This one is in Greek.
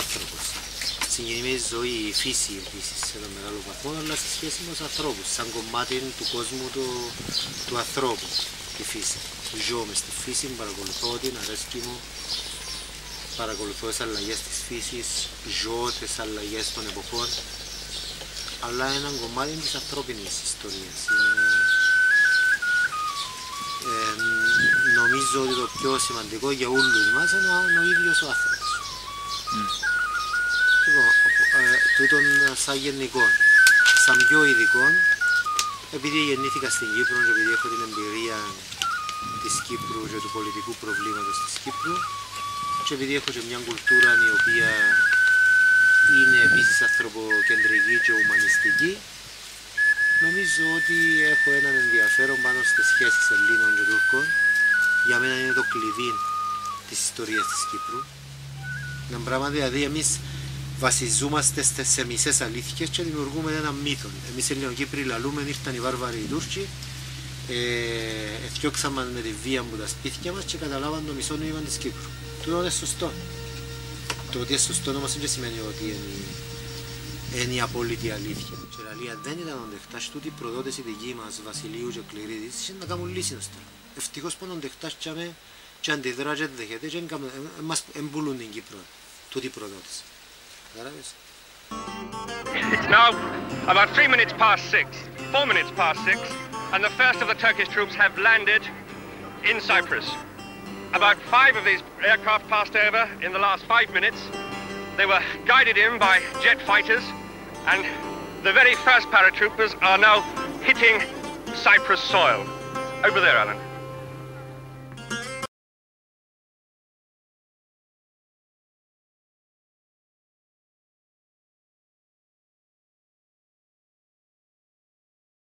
άνθρωπος. Συγκινημένη ζωή, η φύση επίσης σε ένα μεγάλο βαθμό, αλλά σε σχέση με τους ανθρώπους, σαν κομμάτι του κόσμου του, του ανθρώπου, τη φύση. Ζω μες στη φύση, παρακολουθώ την αρέσκει μου, παρακολουθώ τις αλλαγές της φύσης, ζω τις αλλαγές των εποχών, αλλά ένα κομμάτι της ανθρώπινης ιστορίας. Νομίζω ότι το πιο σημαντικό για όλους μας είναι ο, ο ίδιος ο άνθρωπος. Λοιπόν, ε, τούτον σαν γενικό. Σαν πιο ειδικό, επειδή γεννήθηκα στην Κύπρο και επειδή έχω την εμπειρία της Κύπρου και του πολιτικού προβλήματος της Κύπρου και επειδή έχω και μια κουλτούρα η οποία είναι επίσης ανθρωποκεντρική και ουμανιστική, νομίζω ότι έχω έναν ενδιαφέρον πάνω στις σχέσεις Ελλήνων και Τούρκων. Για μένα είναι το κλειδί της ιστορίας της Κύπρου. Ένα πράγμα δηλαδή εμείς βασιζόμαστε σε μισές αλήθειες και δημιουργούμε ένα μύθο. Εμείς οι Ελληνοκύπροι λαλούμε, ήρθαν οι βάρβαροι οι Τούρκοι, ε, εθιώξαμε με τη βία μου τα σπίτια μας και καταλάβαν το μισό νόημα της Κύπρου. Τούτο είναι σωστό. Το ότι είναι σωστό όμως δεν σημαίνει ότι είναι, είναι η απόλυτη αλήθεια. Δεν είναι αντεχτά, τούτη η προδότη η δική μας Βασιλείου και Κληρίδη, είχε να κάνουν λύση νωστά. Ευτυχώς που είναι αντεχτά, τσάμε, και αντιδρά, και δεχέτε, και μα εμπούλουν την Κύπρο. Τούτη η προδότη. Κατάλαβες; Now, about three minutes past six, four minutes past six, and the first of the Turkish troops have landed in Cyprus. About five of these aircraft passed over in the last five minutes. They were guided. And the very first paratroopers are now hitting Cyprus soil. Over there, Alan.